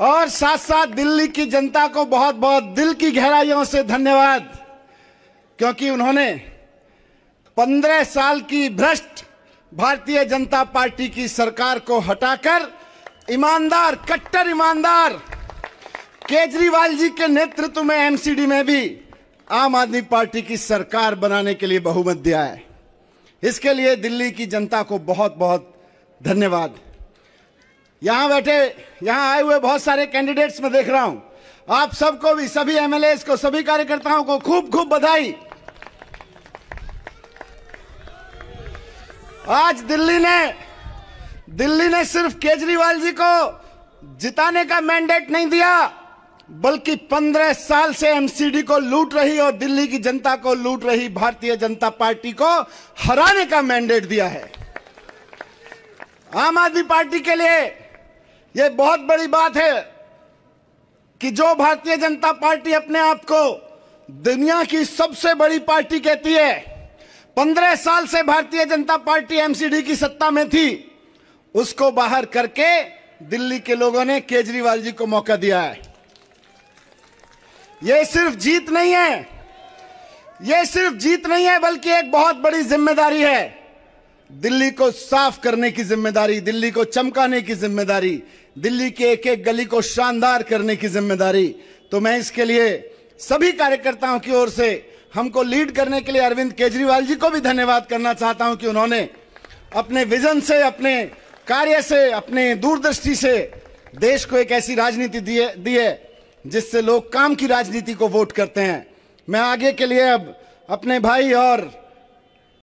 और साथ साथ दिल्ली की जनता को बहुत बहुत दिल की गहराइयों से धन्यवाद, क्योंकि उन्होंने पंद्रह साल की भ्रष्ट भारतीय जनता पार्टी की सरकार को हटाकर ईमानदार, कट्टर ईमानदार केजरीवाल जी के नेतृत्व में एमसीडी में भी आम आदमी पार्टी की सरकार बनाने के लिए बहुमत दिया है। इसके लिए दिल्ली की जनता को बहुत बहुत धन्यवाद। यहाँ बैठे, यहाँ आए हुए बहुत सारे कैंडिडेट्स में देख रहा हूँ। आप सबको भी, सभी एमएलए को, सभी कार्यकर्ताओं को खूब खूब बधाई। आज दिल्ली ने दिल्ली ने सिर्फ़ केजरीवाल जी को जिताने का मैंडेट नहीं दिया, बल्कि पंद्रह साल से एमसीडी को लूट रही और दिल्ली की जनता को लूट रही, भारतीय जनता पार्टी को हराने का मैंडेट दिया है। आम आदमी पार्टी के लिए यह बहुत बड़ी बात है कि जो भारतीय जनता पार्टी अपने आप को दुनिया की सबसे बड़ी पार्टी कहती है। पंद्रह साल से भारतीय जनता पार्टी एमसीडी की सत्ता में थी। उसको बाहर करके दिल्ली के लोगों ने केजरीवाल जी को मौका दिया है। यह सिर्फ़ जीत नहीं है। यह सिर्फ़ जीत नहीं है, बल्कि एक बहुत बड़ी ज़िम्मेदारी है। दिल्ली को साफ़ करने की ज़िम्मेदारी, दिल्ली को चमकाने की ज़िम्मेदारी, दिल्ली के एक एक गली को शानदार करने की ज़िम्मेदारी। तो मैं इसके लिए सभी कार्यकर्ताओं की ओर से हमको लीड करने के लिए अरविंद केजरीवाल जी को भी धन्यवाद करना चाहता हूँ कि उन्होंने अपने विजन से, अपने कार्य से, अपने दूरदृष्टि से देश को एक ऐसी राजनीति दी है जिससे लोग काम की राजनीति को वोट करते हैं। मैं आगे के लिए अब अपने भाई और